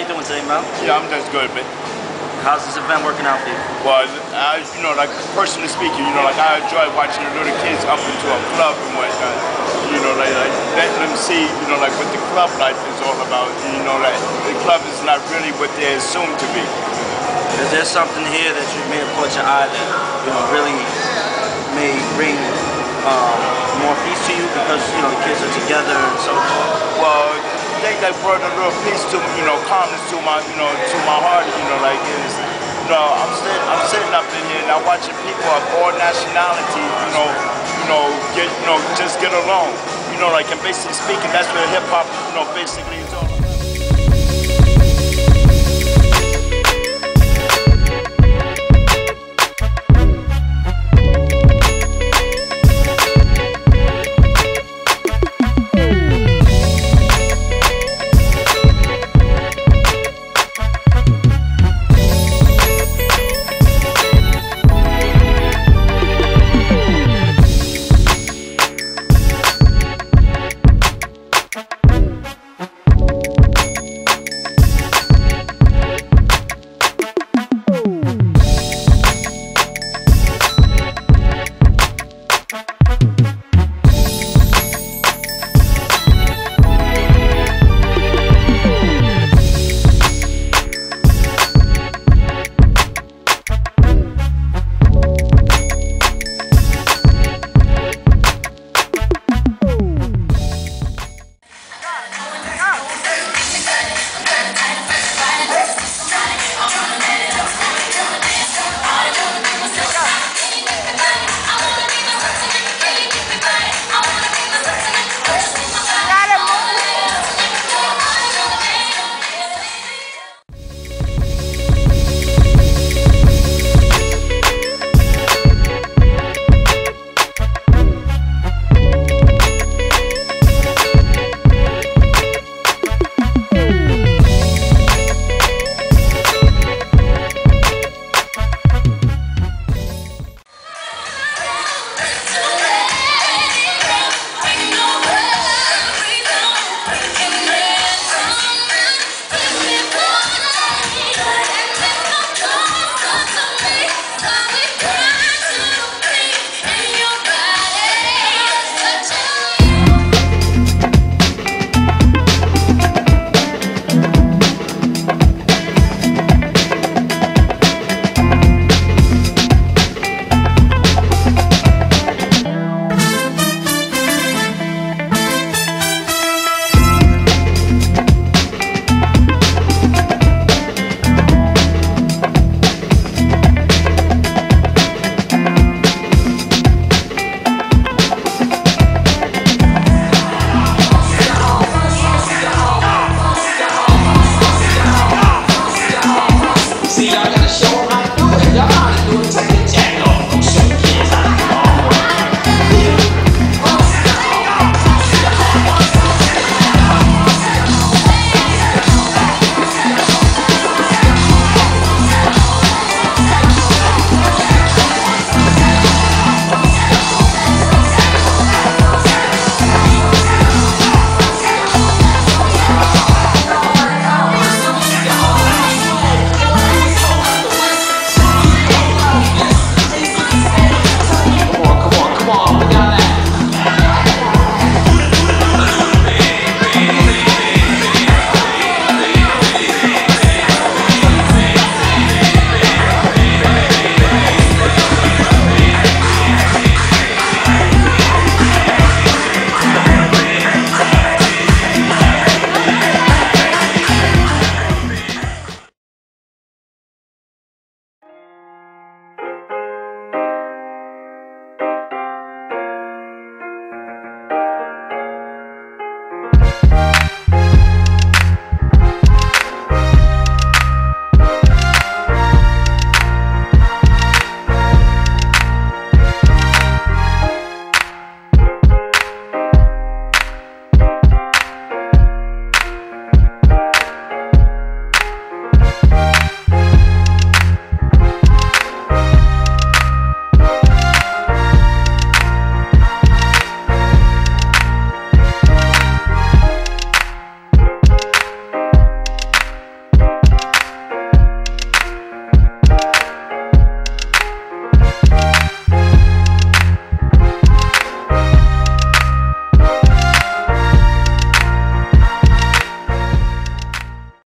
You doing today, Mel? Yeah, I'm just good, man. How's this event working out for you? Well, I, you know, like personally speaking, you know, like I enjoy watching the little kids up into a club and whatnot. You know, like, like letting them see, you know, like what the club life is all about. You know, like the club is not really what they assume to be. Is there something here that you may have caught your eye that you know really may bring um, more peace to you because you know the kids are together the thing that brought a little peace to you know, calmness to my, you know, to my heart, you know, like is, you know, I'm sitting, I'm sitting up in here and I'm watching people of all nationality, you know, you know, get, you know, just get along, you know, like and basically speaking, that's where hip hop, you know, basically